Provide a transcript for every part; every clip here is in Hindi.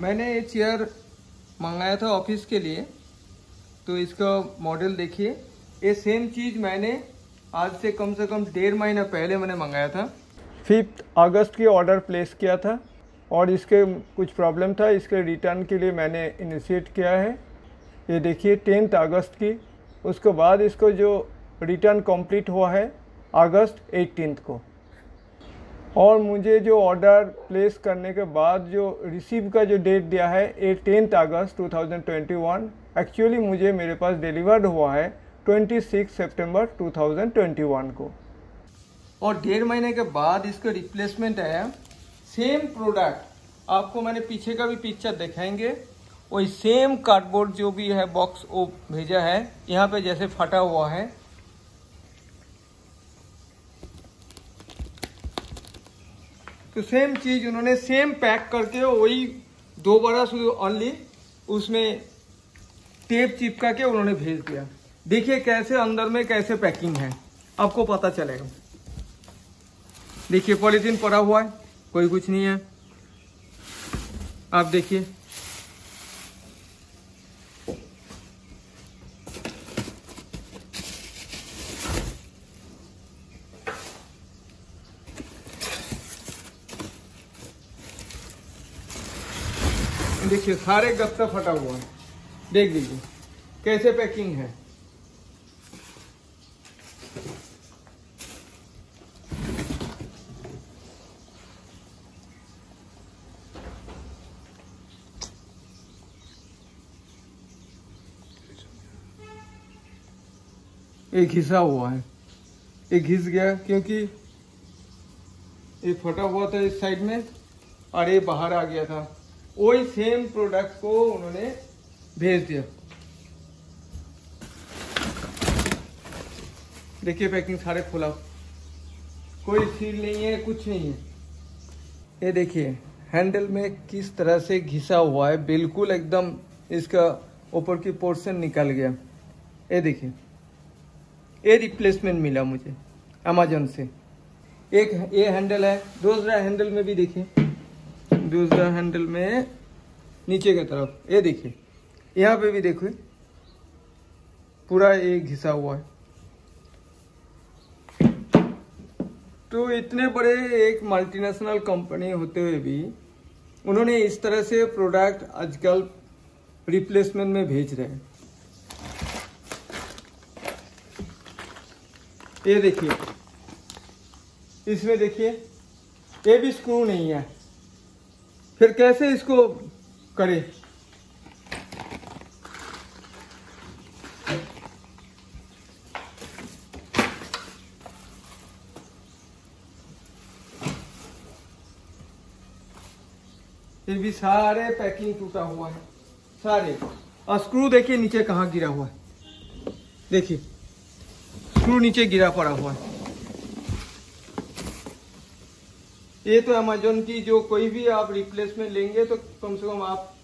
मैंने ये चेयर मंगाया था ऑफ़िस के लिए तो इसका मॉडल देखिए। ये सेम चीज़ मैंने आज से कम से कम डेढ़ महीना पहले मैंने मंगाया था। फिफ्थ अगस्त की ऑर्डर प्लेस किया था और इसके कुछ प्रॉब्लम था। इसके रिटर्न के लिए मैंने इनिशिएट किया है। ये देखिए टेंथ अगस्त की। उसके बाद इसको जो रिटर्न कंप्लीट हुआ है अगस्त एटीनथ को। और मुझे जो ऑर्डर प्लेस करने के बाद जो रिसीव का जो डेट दिया है, ये टेंथ अगस्त 2021 एक्चुअली मुझे मेरे पास डिलीवर्ड हुआ है 26 सितंबर 2021 को। और डेढ़ महीने के बाद इसका रिप्लेसमेंट आया। सेम प्रोडक्ट आपको मैंने पीछे का भी पिक्चर दिखाएँगे। वही सेम कार्डबोर्ड जो भी है बॉक्स वो भेजा है, यहाँ पे जैसे फटा हुआ है। तो सेम चीज़ उन्होंने सेम पैक करके वही दो बड़ा शुरू ऑनली उसमें टेप चिपका के उन्होंने भेज दिया। देखिए कैसे अंदर में कैसे पैकिंग है। आपको पता चलेगा। देखिए पॉलीथीन पड़ा हुआ है, कोई कुछ नहीं है। आप देखिए। देखिए, सारे गत्ता फटा हुआ है। देख लीजिए, कैसे पैकिंग है? एक घिसा हुआ है। एक घिस गया, क्योंकि ये फटा हुआ था इस साइड में, और ये बाहर आ गया था। वही सेम प्रोडक्ट को उन्होंने भेज दिया। देखिए पैकिंग सारे खुला कोई सील नहीं है, कुछ नहीं है। ये देखिए हैंडल में किस तरह से घिसा हुआ है, बिल्कुल एकदम इसका ऊपर की पोर्शन निकल गया। ये देखिए, ये रिप्लेसमेंट मिला मुझे अमेजोन से। एक, ये हैंडल है, दूसरा हैंडल में भी देखिए। दूसरा हैंडल में नीचे की तरफ़, ये देखिए, यहाँ पे भी देखो, पूरा ये घिसा हुआ है। तो इतने बड़े एक मल्टीनेशनल कंपनी होते हुए भी उन्होंने इस तरह से प्रोडक्ट आजकल रिप्लेसमेंट में भेज रहे हैं। ये देखिए, इसमें देखिए, ये भी स्क्रू नहीं है। फिर कैसे इसको करें? फिर भी सारे पैकिंग टूटा हुआ है। सारे। और स्क्रू देखिए नीचे कहाँ गिरा हुआ है। देखिए, स्क्रू नीचे गिरा पड़ा हुआ है। ये तो अमेजोन की जो कोई भी आप रिप्लेसमेंट लेंगे तो कम से कम आप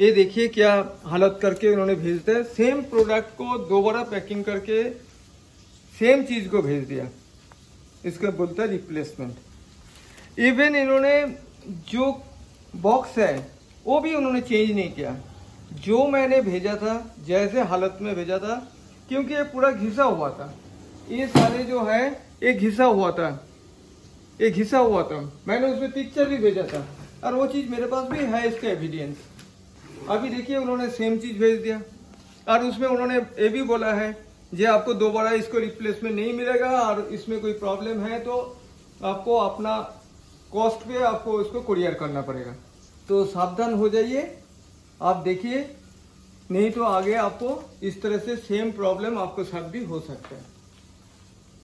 ये देखिए क्या हालत करके उन्होंने भेज दिया सेम प्रोडक्ट को दोबारा पैकिंग करके सेम चीज़ को भेज दिया। इसका बोलता है रिप्लेसमेंट इवन इन्होंने जो बॉक्स है, वो भी उन्होंने चेंज नहीं किया। जो मैंने भेजा था, जैसे हालत में भेजा था, क्योंकि ये पूरा घिसा हुआ था। ये सारे जो है, ये घिसा हुआ था। ये घिसा हुआ था। मैंने उसमें पिक्चर भी भेजा था। और वो चीज़ मेरे पास भी है इसका एविडेंस अभी देखिए, उन्होंने सेम चीज़ भेज दिया। और उसमें उन्होंने ये भी बोला है, जे आपको दोबारा इसको रिप्लेसमेंट नहीं मिलेगा और इसमें कोई प्रॉब्लम है तो आपको अपना कॉस्ट पे आपको इसको कुरियर करना पड़ेगा। तो सावधान हो जाइए। आप देखिए, नहीं तो आगे आपको इस तरह से सेम प्रॉब्लम आपको साथ भी हो सकता है।